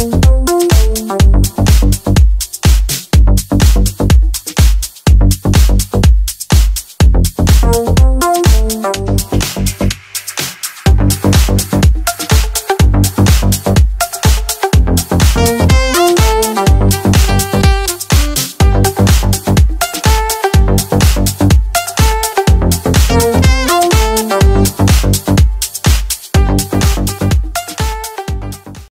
home.